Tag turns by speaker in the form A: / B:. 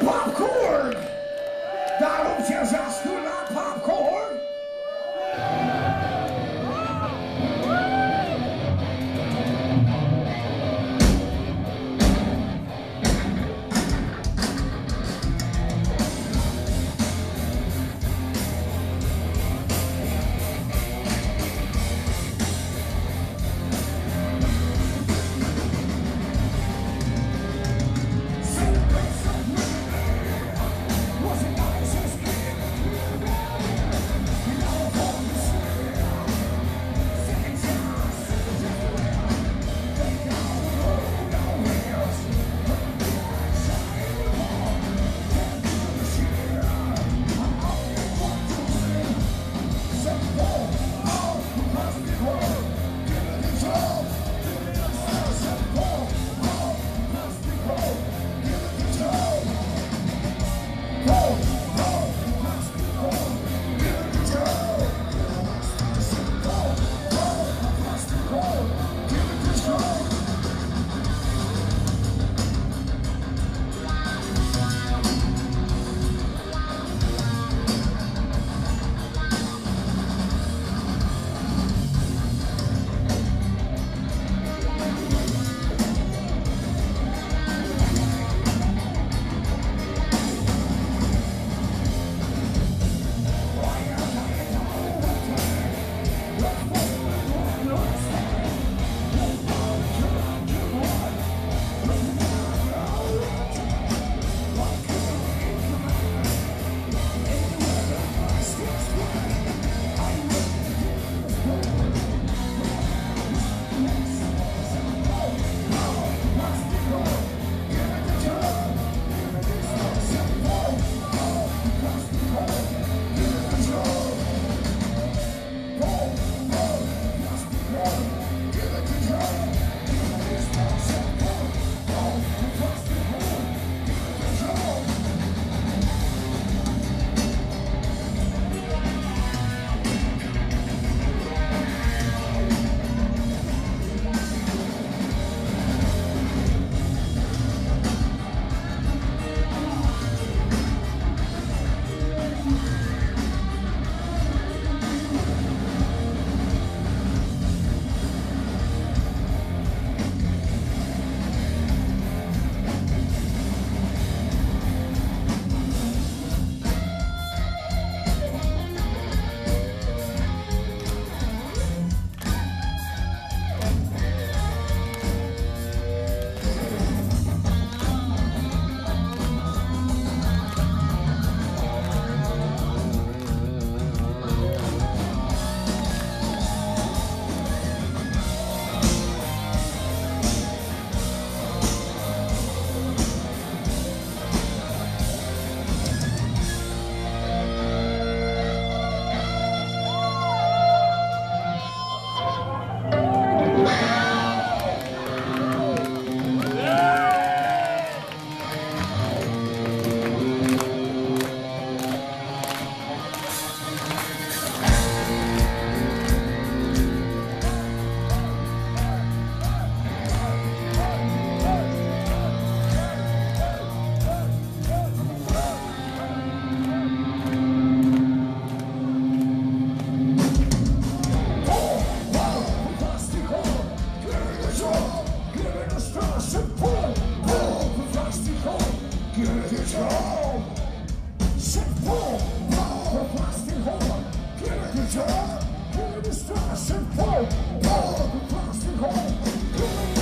A: pop. the stars and all across the hall.